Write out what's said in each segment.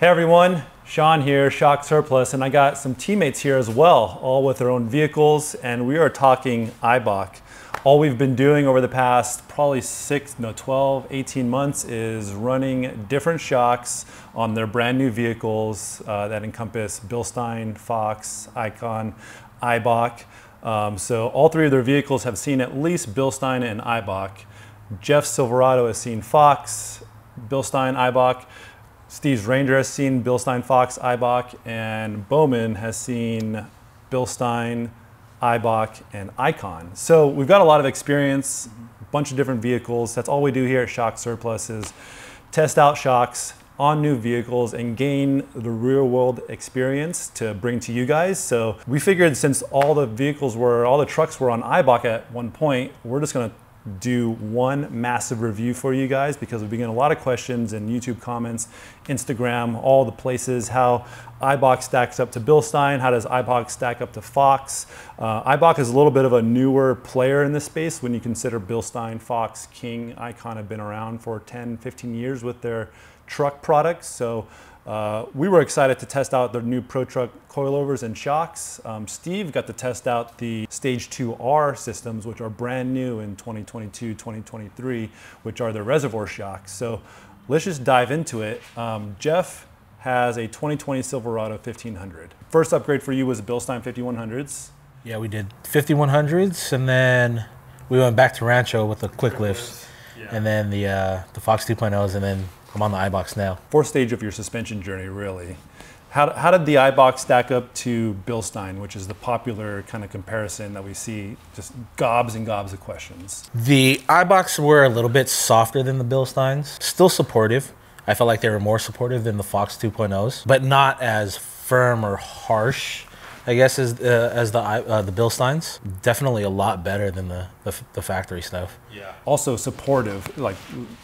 Hey everyone, Sean here, Shock Surplus, and I got some teammates here as well, all with their own vehicles, and we are talking Eibach. All we've been doing over the past probably six, no, 12, 18 months is running different shocks on their brand new vehicles uh, that encompass Bilstein, Fox, Icon, Eibach. Um, so all three of their vehicles have seen at least Bilstein and Eibach. Jeff Silverado has seen Fox, Bilstein, Eibach. Steve's Ranger has seen Bilstein, Fox, Eibach, and Bowman has seen Bilstein, Eibach, and Icon. So we've got a lot of experience, a bunch of different vehicles. That's all we do here at Shock Surplus is test out shocks on new vehicles and gain the real world experience to bring to you guys. So we figured since all the vehicles were, all the trucks were on Eibach at one point, we're just gonna do one massive review for you guys because we've been getting a lot of questions in YouTube comments, Instagram, all the places, how Eibach stacks up to Bilstein, how does Eibach stack up to Fox. Uh, Eibach is a little bit of a newer player in this space when you consider Bilstein, Fox, King, Icon have been around for 10, 15 years with their truck products. So uh, we were excited to test out the new Pro Truck coilovers and shocks. Um, Steve got to test out the Stage 2R systems, which are brand new in 2022, 2023, which are the reservoir shocks. So let's just dive into it. Um, Jeff has a 2020 Silverado 1500. First upgrade for you was a Bilstein 5100s. Yeah, we did 5100s, and then we went back to Rancho with the quick lifts, yeah. and then the uh, the Fox 2.0s, and then I'm on the Eibachs now. Fourth stage of your suspension journey, really. How, how did the Eibachs stack up to Bilstein, which is the popular kind of comparison that we see, just gobs and gobs of questions? The Eibachs were a little bit softer than the Bilsteins, still supportive. I felt like they were more supportive than the Fox 2.0s, but not as firm or harsh I guess as uh, as the uh, the Bilsteins, definitely a lot better than the, the, the factory stuff. Yeah. Also supportive. Like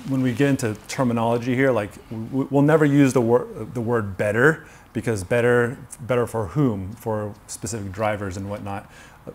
when we get into terminology here, like we'll never use the word the word better because better better for whom for specific drivers and whatnot.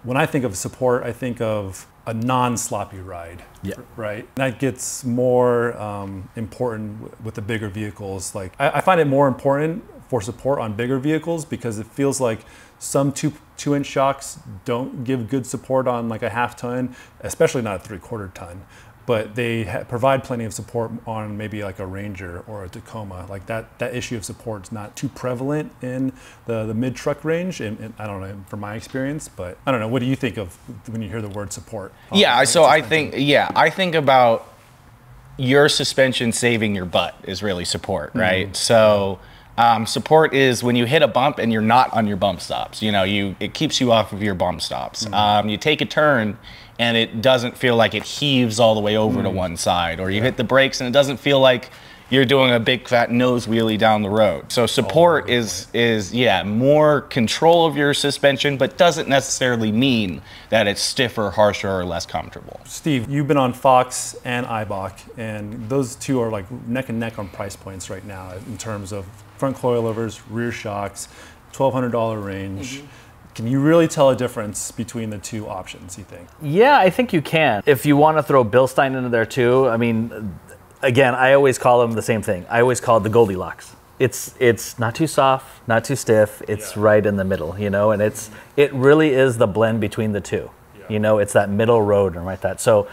When I think of support, I think of a non-sloppy ride. Yeah. Right. And that gets more um, important with the bigger vehicles. Like I, I find it more important for support on bigger vehicles because it feels like some two two inch shocks don't give good support on like a half ton, especially not a three quarter ton. But they ha- provide plenty of support on maybe like a Ranger or a Tacoma. Like that, that issue of support is not too prevalent in the, the mid truck range. And, and, I don't know from my experience, but I don't know. What do you think of when you hear the word support? Yeah, so I think yeah, I think about your suspension saving your butt is really support, right? Mm-hmm. So um, support is when you hit a bump and you're not on your bump stops. You know, you it keeps you off of your bump stops. Mm-hmm. Um, you take a turn and it doesn't feel like it heaves all the way over mm-hmm. to one side, or you yeah. hit the brakes and it doesn't feel like you're doing a big fat nose wheelie down the road. So support oh, is is yeah more control of your suspension, but doesn't necessarily mean that it's stiffer, harsher, or less comfortable. Steve, you've been on Fox and Eibach, and those two are like neck and neck on price points right now in terms of front coilovers, rear shocks, $1,200 range. Mm-hmm. Can you really tell a difference between the two options, you think? Yeah, I think you can. If you want to throw Bilstein into there too, I mean, again, I always call them the same thing. I always call it the Goldilocks. It's it's not too soft, not too stiff. It's yeah. right in the middle, you know, and it's it really is the blend between the two. Yeah. You know, it's that middle road and right that. So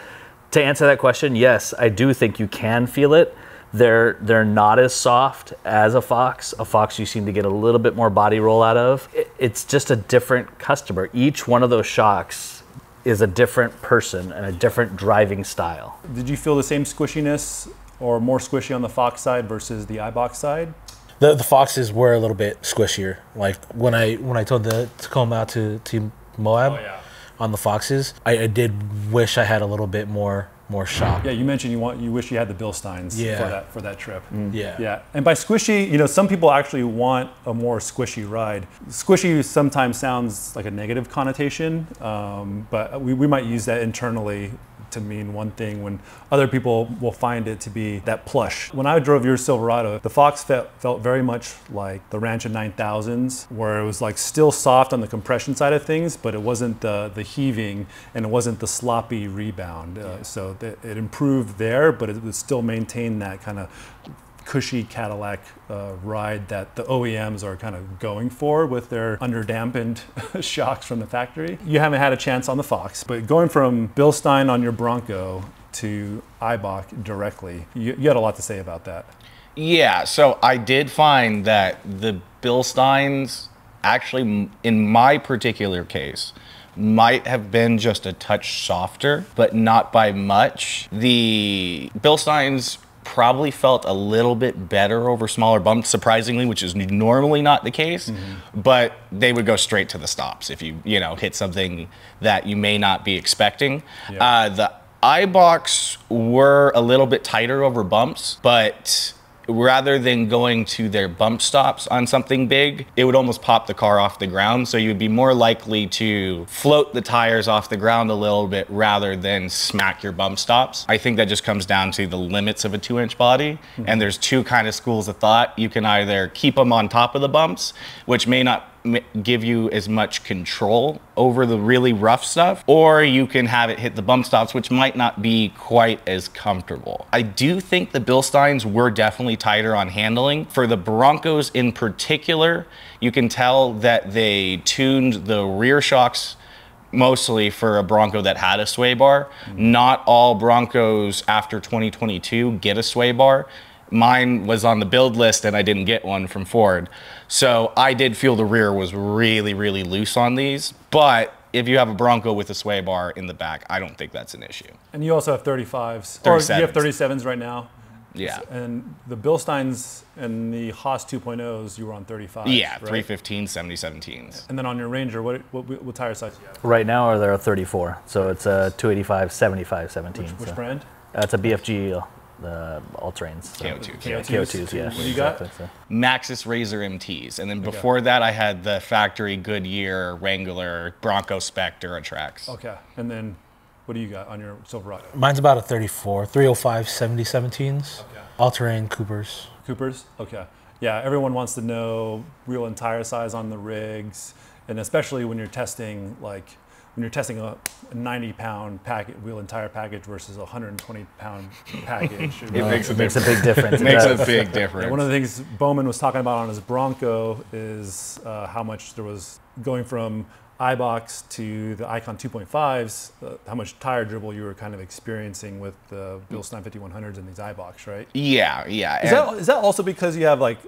to answer that question, yes, I do think you can feel it. They're they're not as soft as a fox. A fox you seem to get a little bit more body roll out of. It, it's just a different customer. Each one of those shocks is a different person and a different driving style. Did you feel the same squishiness or more squishy on the fox side versus the Eibachs side? The the foxes were a little bit squishier. Like when I when I told the Tacoma out to to Moab oh, yeah. on the foxes, I, I did wish I had a little bit more more shock. Yeah, you mentioned you want you wish you had the Bilsteins yeah. for that for that trip. Mm. Yeah. Yeah. And by squishy, you know, some people actually want a more squishy ride. Squishy sometimes sounds like a negative connotation, um, but we, we might use that internally to mean one thing when other people will find it to be that plush. When I drove your Silverado, the Fox felt, felt very much like the Rancho 9000s, where it was like still soft on the compression side of things, but it wasn't the, the heaving and it wasn't the sloppy rebound. Uh, so it improved there, but it would still maintain that kind of cushy Cadillac uh, ride that the OEMs are kind of going for with their underdampened shocks from the factory. You haven't had a chance on the Fox, but going from Bilstein on your Bronco to Eibach directly, you, you had a lot to say about that. Yeah, so I did find that the Bilsteins actually, in my particular case, might have been just a touch softer, but not by much. The Bilsteins probably felt a little bit better over smaller bumps, surprisingly, which is normally not the case. But they would go straight to the stops if you, you know, hit something that you may not be expecting. Yeah. Uh, the Eibachs were a little bit tighter over bumps, but rather than going to their bump stops on something big, it would almost pop the car off the ground. So you would be more likely to float the tires off the ground a little bit rather than smack your bump stops. I think that just comes down to the limits of a two inch body. Hmm. And there's two kind of schools of thought. You can either keep them on top of the bumps, which may not give you as much control over the really rough stuff, or you can have it hit the bump stops, which might not be quite as comfortable. I do think the Bilsteins were definitely tighter on handling. For the Broncos in particular, you can tell that they tuned the rear shocks mostly for a Bronco that had a sway bar. Mm-hmm. Not all Broncos after 2022 get a sway bar. Mine was on the build list and I didn't get one from Ford. So I did feel the rear was really, really loose on these. But if you have a Bronco with a sway bar in the back, I don't think that's an issue. And you also have 35s. Or you have 37s. 37s right now. Yeah. And the Bilsteins and the Haas 2.0s, you were on 35. Yeah, right? 315, 7017s. And then on your Ranger, what, what, what tire size do you have? Right now, are there a 34? So it's a 285, 75, 17. Which so. brand? Uh, it's a BFG, the all terrains. So. KO2. KO2s. KO2s, yeah. What do you got? exactly, so. Maxxis Razor MTs. And then before that, I had the factory Goodyear, Wrangler, Bronco Spec DuraTracs. Okay. And then what do you got on your Silverado? Mine's about a 34, 305 70 17s. Okay. All terrain Coopers. Coopers? Okay. Yeah, everyone wants to know wheel and tire size on the rigs, and especially when you're testing like when you're testing a 90 pound package wheel and tire package versus a 120 pound package. It makes a Makes a big difference. It It makes a big difference. Yeah, one of the things Bowman was talking about on his Bronco is uh, how much there was going from Eibachs to the Icon 2.5s, uh, how much tire dribble you were kind of experiencing with the Bilstein 5100s and these Eibachs, right? yeah, yeah. Is that, is that also because you have like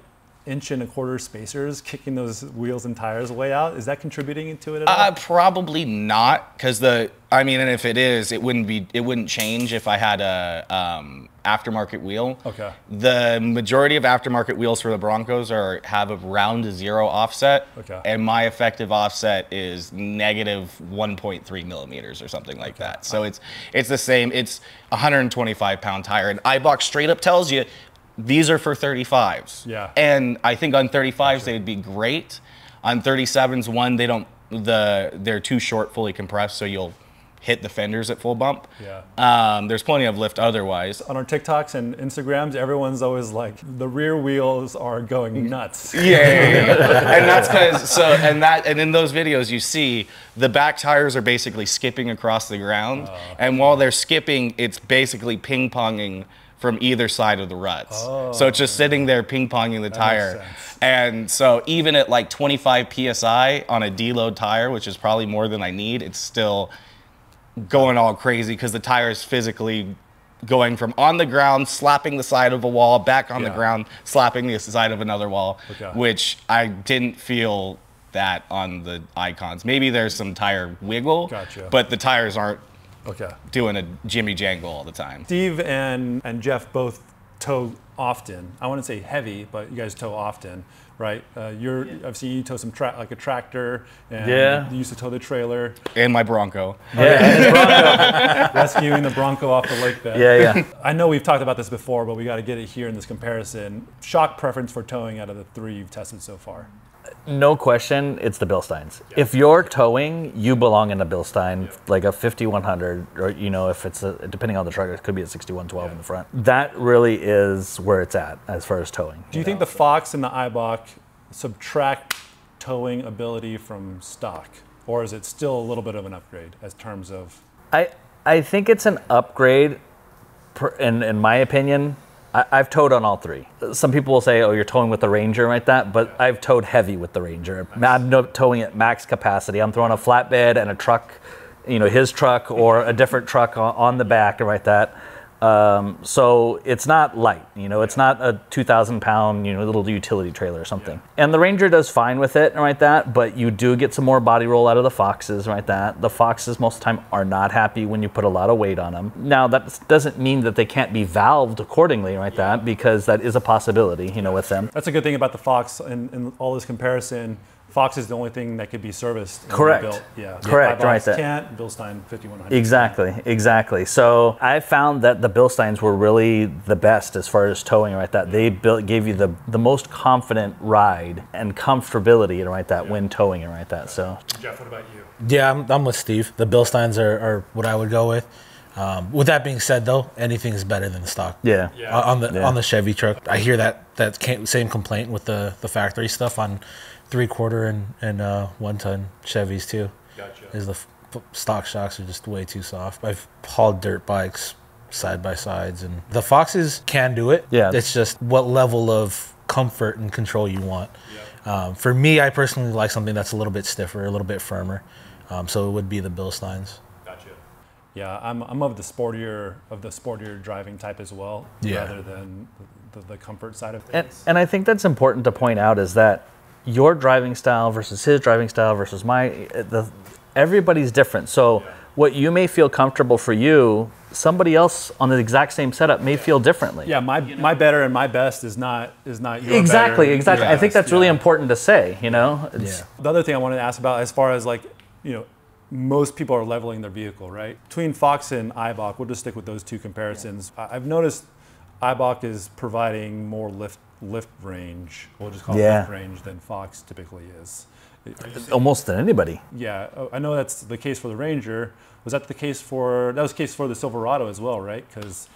inch and a quarter spacers kicking those wheels and tires way out? Is that contributing to it at all? Uh, probably not, because the I mean, and if it is, it wouldn't be it wouldn't change if I had a um, aftermarket wheel. Okay. The majority of aftermarket wheels for the Broncos are have around a zero offset. Okay. And my effective offset is negative 1.3 millimeters or something like that. So it's it's the same. It's 125 pound tire, and Eibachs straight up tells you these are for 35s. Yeah. And I think on 35s they would be great. On 37s, one they don't the they're too short fully compressed, so you'll hit the fenders at full bump. Yeah. Um, there's plenty of lift otherwise. on our TikToks and Instagrams, everyone's always like, the rear wheels are going nuts. Yeah, yeah, yeah. and that's because so and that and in those videos you see the back tires are basically skipping across the ground, and while they're skipping, it's basically ping ponging from either side of the ruts. so it's just sitting there ping ponging the tire. And so even at like 25 psi on a deload tire, which is probably more than I need, it's still going all crazy because the tire is physically going from on the ground, slapping the side of a wall, back on the ground, slapping the side of another wall, Okay. which I didn't feel that on the icons. Maybe there's some tire wiggle, Gotcha. but the tires aren't Okay. doing a Jimmy Jangle all the time. Steve and, and Jeff both tow often. I wouldn't say heavy, but you guys tow often, right? Uh, you're, I've seen you tow some tra- like a tractor, and Yeah. you used to tow the trailer, And my Bronco. Yeah, rescuing the Bronco off the lake bed. yeah, yeah. I know we've talked about this before, but we got to get it here in this comparison. Shock preference for towing out of the three you've tested so far. No question, it's the Bilsteins. If you're towing, you belong in a Bilstein, like a 5100, or you know, if it's a, depending on the truck, it could be a 6112 in the front. That really is where it's at as far as towing. Do you think the Fox and the Eibach subtract towing ability from stock, or is it still a little bit of an upgrade as terms of? I I think it's an upgrade, per, in in my opinion, I, I've towed on all three. Some people will say, "Oh, you're towing with the Ranger, right?" That, but I've towed heavy with the Ranger. I'm no- towing at max capacity. I'm throwing a flatbed and a truck, you know, his truck or a different truck on, on the back, right? That. Um, so it's not light, you know, it's not a 2,000 pound, you know, little utility trailer or something. And the Ranger does fine with it, right? That, but you do get some more body roll out of the Foxes, right? That the Foxes most of the time are not happy when you put a lot of weight on them. Now that doesn't mean that they can't be valved accordingly, right? That because that is a possibility, you know, with them. That's a good thing about the Fox and all this comparison. Fox is the only thing that could be serviced. and Correct. rebuilt. Yeah. Correct, Five right, Box that- Can't. Bilstein 5100. Exactly, exactly. So I found that the Bilsteins were really the best as far as towing, right? That they built, gave you the, the most confident ride and comfortability, right? That when towing, right? That so. Jeff, what about you? Yeah, I'm, I'm with Steve. The Bilsteins are, are what I would go with. Um, with that being said, though, anything is better than the stock. Yeah. Yeah. On the Yeah. on the Chevy truck, I hear that that same complaint with the the factory stuff on three quarter and and uh, one ton Chevys too. Gotcha. Is the f- stock shocks are just way too soft. I've hauled dirt bikes side by sides, and the Foxes can do it. Yeah. it's just what level of comfort and control you want. Um, for me, I personally like something that's a little bit stiffer, a little bit firmer. Um, so it would be the Bilsteins. Gotcha. Yeah, I'm, I'm of the sportier of the sportier driving type as well, Yeah. rather than the, the comfort side of things. And, things. and I think that's important to point out is that your driving style versus his driving style versus my the everybody's different. So what you may feel comfortable for you, somebody else on the exact same setup may feel differently. yeah, my my better and my best is not is not your Exactly, better, exactly. your I think that's really yeah. important to say, you know? It's- Yeah. The other thing I wanted to ask about, as far as like, you know, most people are leveling their vehicle, right? Between Fox and Eibach, we'll just stick with those two comparisons. I've noticed Eibach is providing more lift lift range. We'll just call it lift range than Fox typically is. Almost than anybody. yeah, oh, I know that's the case for the Ranger. Was that the case for that was the case for the Silverado as well, right? Because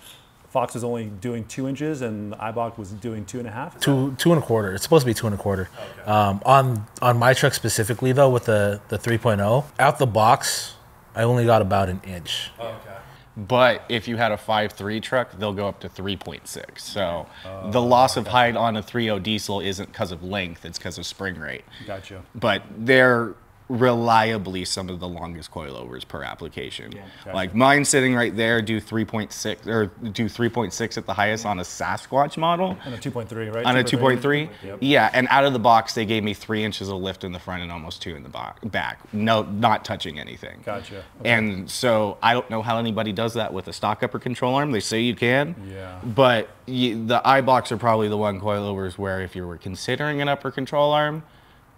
Fox was only doing two inches and Eibach was doing two and a half. two two and a quarter. It's supposed to be two and a quarter. Um, on on my truck specifically though, with the the 3.0 out the box, I only got about an inch. Okay. But if you had a 5.3 truck, they'll go up to 3.6. So the oh, loss of height on a 3.0 diesel isn't because of length, it's because of spring rate. Gotcha. But they're reliably some of the longest coilovers per application. gotcha. Like mine sitting right there do 3.6 or do 3.6 at the highest on a Sasquatch model. On a 2.3, right? On a 2.3? 2.3, Yep. yeah, and out of the box they gave me three inches of lift in the front and almost two in the back. No, not touching anything. Gotcha. Okay. And so I don't know how anybody does that with a stock upper control arm. They say you can. Yeah. But you, the Eibachs are probably the one coilovers where if you were considering an upper control arm,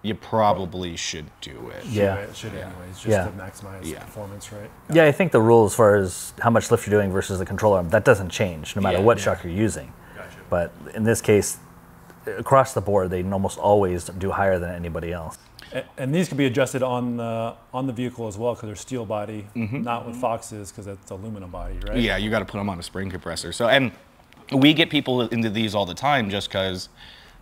you probably should do it. Should Yeah. it should anyways, just Yeah. to maximize Yeah. performance, right? Yeah, I think the rule as far as how much lift you're doing versus the control arm, that doesn't change no matter Yeah. what Yeah. truck you're using. Gotcha. But in this case, across the board, they almost always do higher than anybody else. A- And these can be adjusted on the on the vehicle as well because they're steel body, mm-hmm. not with Foxes because it's aluminum body, right? Yeah, you got to put them on a spring compressor. So, and we get people into these all the time just because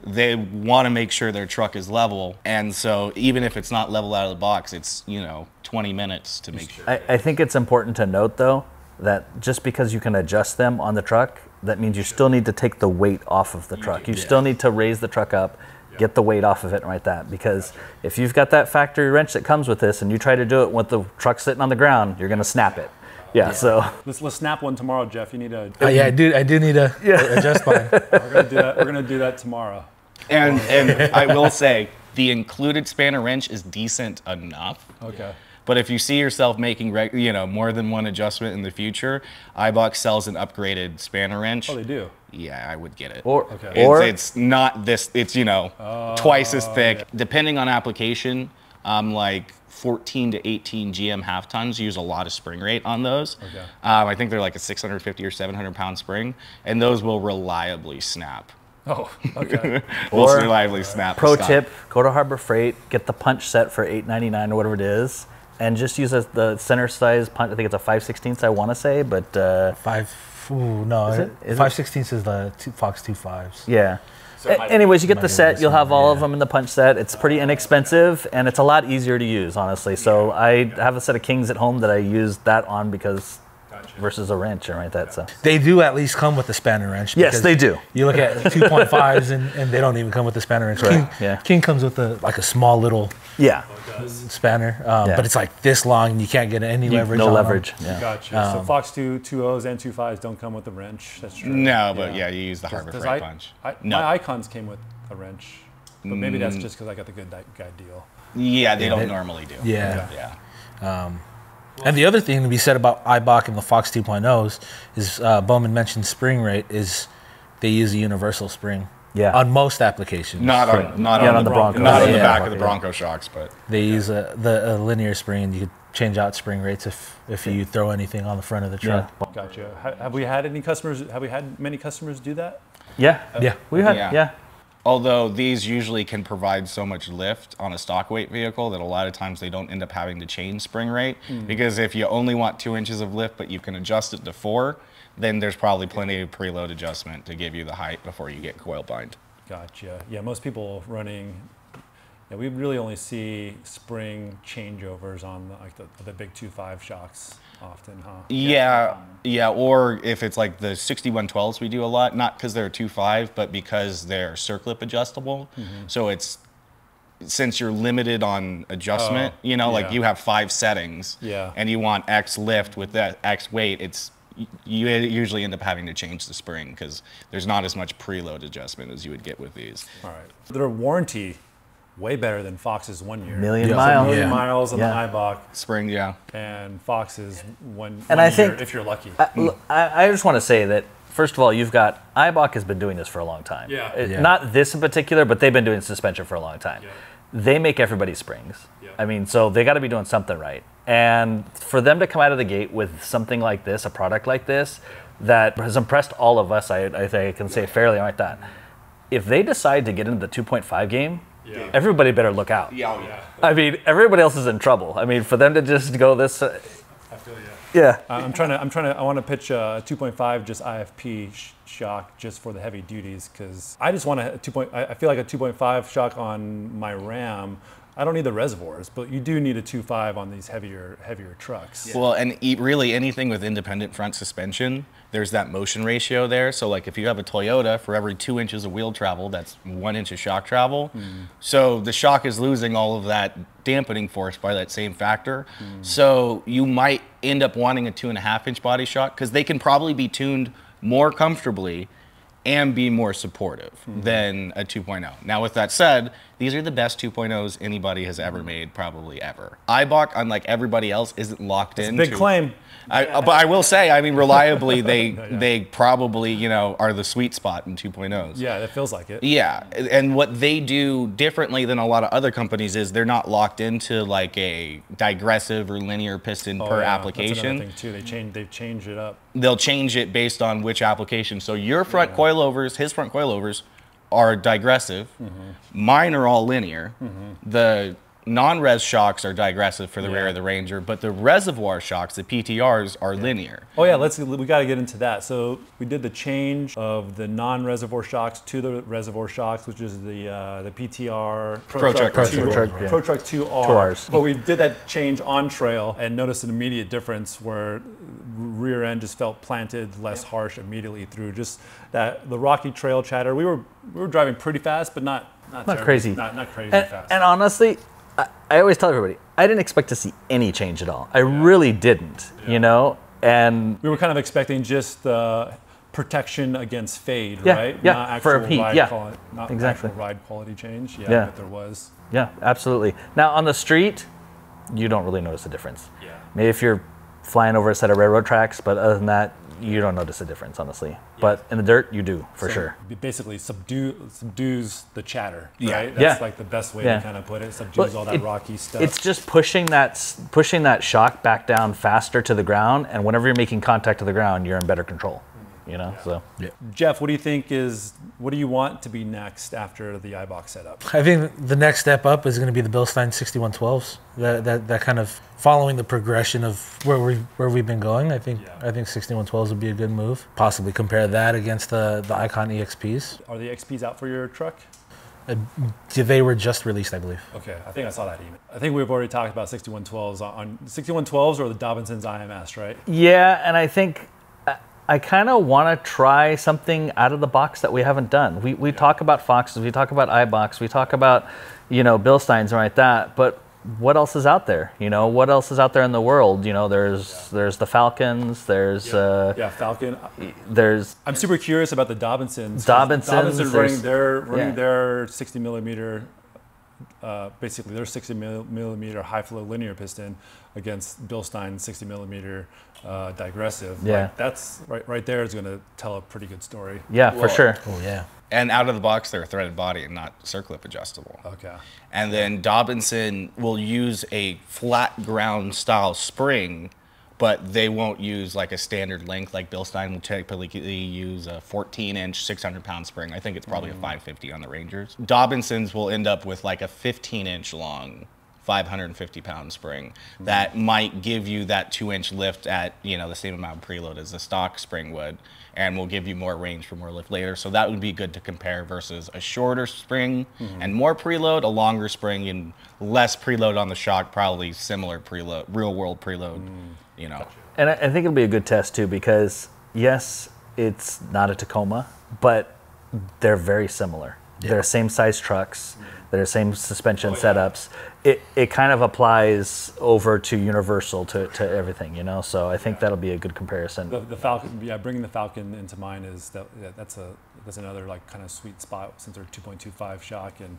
they want to make sure their truck is level. And so, even if it's not level out of the box, it's, you know, 20 minutes to make sure. I, I think it's important to note though that just because you can adjust them on the truck, that means you still need to take the weight off of the truck. You still need to raise the truck up, get the weight off of it right that. Because if you've got that factory wrench that comes with this and you try to do it with the truck sitting on the ground, you're gonna snap it. Yeah, so Let's let's snap one tomorrow, Jeff. You need to. Uh, yeah, I do. I do need to adjust mine. We're gonna do that. We're gonna do that tomorrow. And, and I will say, the included spanner wrench is decent enough. Okay. But if you see yourself making, reg- you know, more than one adjustment in the future, Eibachs sells an upgraded spanner wrench. Oh, they do. Yeah, I would get it. or Okay. It's, or it's not this. It's you know twice as thick. Depending on application, um, like 14 to 18 GM half tons use a lot of spring rate on those. Okay. Um, I think they're like a 650 or 700 pound spring, and those will reliably snap. Oh, okay. Will Or- reliably snap. pro stock. tip, go to Harbor Freight, get the punch set for eight ninety nine or whatever it is, and just use a, the center size punch. I think it's a five sixteenths. I want to say, but uh, Five. Ooh, no, Is it? Is five sixteenths is the two, Fox two fives. yeah. So A- anyways, you get the set. You'll have same, all of them in the punch set. It's pretty inexpensive and it's a lot easier to use, honestly. So I have a set of Kings at home that I use that on because Gotcha. Versus a wrench, right? That's uh, They do at least come with a spanner wrench. Yes, they do. You look at 2.5s and, and they don't even come with a spanner wrench. King, yeah. King comes with a like a small little yeah, spanner, um, Yeah. but it's like this long and you can't get any You- leverage. no on them. leverage. Yeah. Gotcha. so Um, Fox 2, 2.0s and 2.5s don't come with a wrench. That's true. No, but yeah, you use the Harbor Does Freight I, punch. I, no. My icons came with a wrench. But maybe Mm. that's just because I got the good guy deal. yeah, they don't they- normally do. Yeah. Yeah. And the other thing to be said about Eibach and the Fox 2.0s is uh, Bowman mentioned spring rate is they use a universal spring. Yeah. On most applications. Not on, not Yeah, on, on the the Bronco. Bronco. Not on the Yeah. back of the Bronco shocks, but They use a, the a linear spring and you could change out spring rates if, if you throw anything on the front of the Yeah. truck. Gotcha. Ha- have we had any customers? Have we had many customers do that? Yeah. Yeah. We had Yeah. Although these usually can provide so much lift on a stock weight vehicle that a lot of times they don't end up having to change spring rate hmm. because if you only want two inches of lift but you can adjust it to four, then there's probably plenty of preload adjustment to give you the height before you get coil bind. Gotcha. Yeah, most people running. Yeah, we really only see spring changeovers on the, like the, the big two five shocks often, huh? Yeah, yeah, or if it's like the 6112s we do a lot, not because they're 2.5, but because they're circlip adjustable. Mm-hmm. So it's since you're limited on adjustment, Oh, you know, like you have five settings Yeah. and you want X lift with that X weight, it's you usually end up having to change the spring because there's not as much preload adjustment as you would get with these. All right. Their warranty way better than Fox's one year. Million Yeah. miles. Million Yeah. miles on Yeah. the Eibach, Spring, yeah. and Fox's one. And one I year, think- if you're lucky. I, I, I just want to say that first of all, you've got Eibach has been doing this for a long time. Yeah. It- Yeah. Not this in particular, but they've been doing suspension for a long time. Yeah. They make everybody springs. Yeah. I mean, so they got to be doing something right. And for them to come out of the gate with something like this, a product like this, that has impressed all of us, I, I think I can say fairly like that. If they decide to get into the 2.5 game, Yeah. everybody better look out. Yeah, yeah. I mean, everybody else is in trouble. I mean, for them to just go this, uh, I feel yeah. yeah. I'm trying to. I'm trying to. I want to pitch a 2.5 just IFP sh- shock just for the heavy duties because I just want a 2. Point, I I feel like a 2.5 shock on my Ram. I don't need the reservoirs, but you do need a 2.5 on these heavier heavier trucks. Well, and e- really anything with independent front suspension, there's that motion ratio there. So, like if you have a Toyota, for every two inches of wheel travel, that's one inch of shock travel. Hmm. So the shock is losing all of that dampening force by that same factor. Hmm. So you might end up wanting a two and a half inch body shock because they can probably be tuned more comfortably and be more supportive mm-hmm. than a 2.0. Now, with that said, these are the best 2.0s anybody has ever made, probably ever. Eibach, unlike everybody else, isn't locked in. Big claim. I, but I will say, I mean, reliably, they they probably you know are the sweet spot in 2.0s. Yeah, that feels like it. Yeah, and what they do differently than a lot of other companies is they're not locked into like a digressive or linear piston Oh, per yeah, application That's thing too. They change. They've changed it up. they'll change it based on which application. So your front coilovers, his front coilovers, are digressive. Mm-hmm. Mine are all linear. Mm-hmm. The non-res shocks are digressive for the rear of the Ranger, but the reservoir shocks, the PTRs, are linear. Oh yeah, let's. We got to get into that. So we did the change of the non-reservoir shocks to the reservoir shocks, which is the uh, the PTR Pro Truck Pro 2, Truck, yeah. Pro Truck 2R. 2Rs. But we did that change on trail and noticed an immediate difference where rear end just felt planted, less harsh immediately through just that the rocky trail chatter. We were we were driving pretty fast, but not not, Not terribly- crazy. not not crazy And, fast. and honestly, I, I always tell everybody, I didn't expect to see any change at all. I really didn't, you know? And we were kind of expecting just uh, protection against fade, Yeah, right? yeah, Not for a ride yeah, quality, not exactly. actual ride quality change. Yeah, Yeah. but there was. yeah, absolutely. Now, on the street, you don't really notice a difference. Yeah. Maybe if you're flying over a set of railroad tracks, but other than that, you don't notice a difference, honestly. But in the dirt, you do, for So sure. Basically, subdue subdues the chatter, Yeah. right? Yeah. That's like the best way Yeah. to kind of put it. Subdues Well, all that it- rocky stuff. It's just pushing that pushing that shock back down faster to the ground, and whenever you're making contact to the ground, you're in better control. You know, so Jeff, what do you think is what do you want to be next after the Eibachs setup? I think the next step up is going to be the Bilstein 6112s. That, that that kind of following the progression of where we where we've been going. I think Yeah. I think 6112s would be a good move. Possibly compare that against the the Icon EXPs. Are the EXPs out for your truck? Uh, they were just released, I believe. Okay, I think I saw that email. I think we've already talked about 6112s on, on 6112s or the Dobinson's IMS, right? Yeah, and I think I- kind of want to try something out of the box that we haven't done. We, we talk about Foxes, we talk about Eibachs, we talk about, you know, Bilsteins and like that, but what else is out there? You know, what else is out there in the world? You know, there's there's the Falcons, there's uh, Yeah, Falcon. there's I'm super curious about the Dobinsons. Dobinsons, Dobinson running their running yeah. their 60 millimeter, uh, basically their 60 millimeter high flow linear piston against Bilstein's 60 millimeter uh, digressive. Yeah. Like, that's right. Right there is going to tell a pretty good story. yeah, for sure. Oh yeah. And out of the box, they're a threaded body and not circlip adjustable. Okay. And then Dobinson will use a flat ground style spring, but they won't use like a standard length like Bilstein will typically use a 14 inch, 600 pound spring. I think it's probably a 550 on the Rangers. Dobinsons will end up with like a 15 inch long. 550 pound spring that might give you that two inch lift at you know the same amount of preload as the stock spring would and will give you more range for more lift later. So that would be good to compare versus a shorter spring and mm-hmm. more preload a longer spring and less preload on the shock probably similar preload real world preload mm. you know. And I, I think it'll be a good test too because yes, it's not a Tacoma, but they're very similar. They're same size trucks. Mm-hmm. Same suspension oh, setups. It, it kind of applies over to universal to, to everything, you know. So I think that'll be a good comparison. The, the Falcon, yeah, bringing the Falcon into mind is that yeah, that's a that's another like kind of sweet spot since they're 2.25 shock and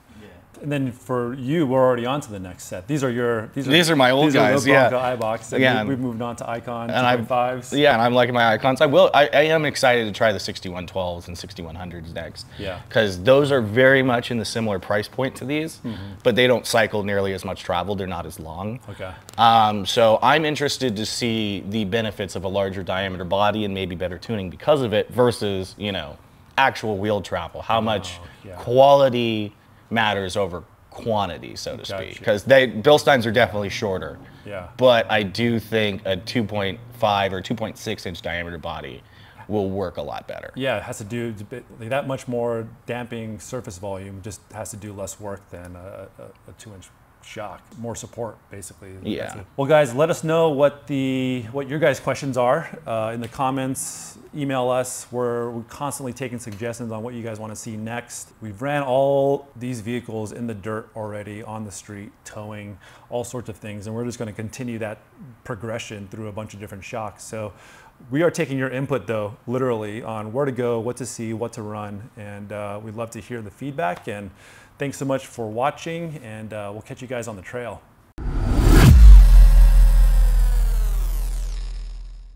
and then for you we're already on to the next set. These are your these are These are my old these guys, Are the yeah. Bronco Eibachs. And Yeah, we, we've moved on to Icon and I'm 2.5s. yeah and i'm liking my icons i will i, I am excited to try the 6112s and 6100s next Yeah. because those are very much in the similar price point to these Mm-hmm. but they don't cycle nearly as much travel they're not as long Okay. Um, so I'm interested to see the benefits of a larger diameter body and maybe better tuning because of it versus, you know, actual wheel travel. How oh, much Oh, yeah. quality matters over quantity, so to Gotcha. speak. Because they Bilsteins are definitely shorter. Yeah. But I do think a 2.5 or 2.6 inch diameter body will work a lot better. Yeah, it has to do like that much more damping surface volume. Just has to do less work than a, a, a two-inch shock. More support, basically. Yeah. Well, guys, let us know what the what your guys' questions are uh, in the comments. Email us. We're, we're constantly taking suggestions on what you guys want to see next. We've ran all these vehicles in the dirt already on the street, towing all sorts of things, and we're just going to continue that progression through a bunch of different shocks. So we are taking your input, though, literally, on where to go, what to see, what to run, and uh, we'd love to hear the feedback. And thanks so much for watching, and uh, we'll catch you guys on the trail.